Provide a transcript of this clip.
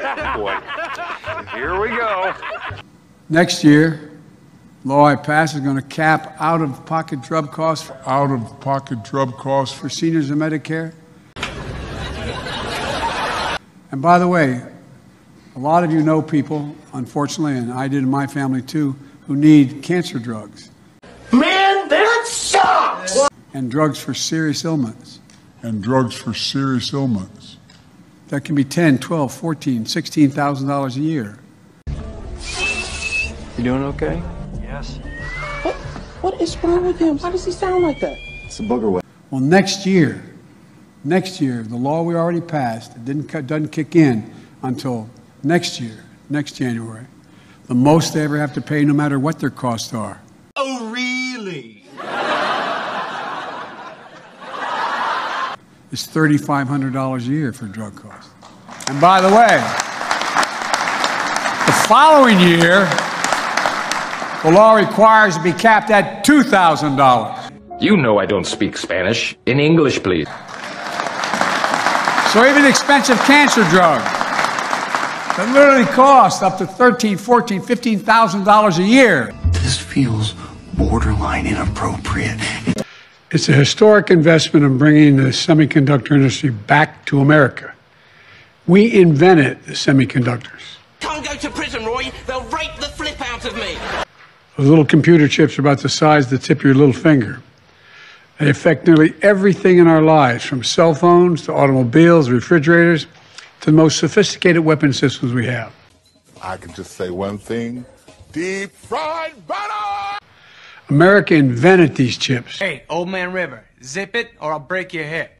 Boy, here we go. Next year, law I pass is going to cap out-of-pocket drug costs for out-of-pocket drug costs for seniors in Medicare. And by the way, a lot of you know people, unfortunately, and I did in my family too, who need cancer drugs. Man, that sucks! And drugs for serious ailments. And drugs for serious ailments. That can be 10, 12, 14, 16,000 dollars a year. You doing okay? Yes. What, what is wrong with him? Why does he sound like that? It's a booger way. Well, next year, next year, the law we already passed, it didn't, doesn't kick in until next year, next January. The most they ever have to pay, no matter what their costs are. It's $3,500 a year for drug costs. And by the way, the following year, the law requires to be capped at $2,000. You know I don't speak Spanish. In English, please. So even expensive cancer drugs that literally cost up to $13, $14, $15,000 a year. This feels borderline inappropriate. It's a historic investment in bringing the semiconductor industry back to America. We invented the semiconductors. Can't go to prison, Roy. They'll rape the flip out of me. Those little computer chips are about the size of the tip of your little finger. They affect nearly everything in our lives, from cell phones to automobiles, refrigerators, to the most sophisticated weapon systems we have. I can just say one thing deep fried butter! America invented these chips. Hey, old man River, zip it or I'll break your hip.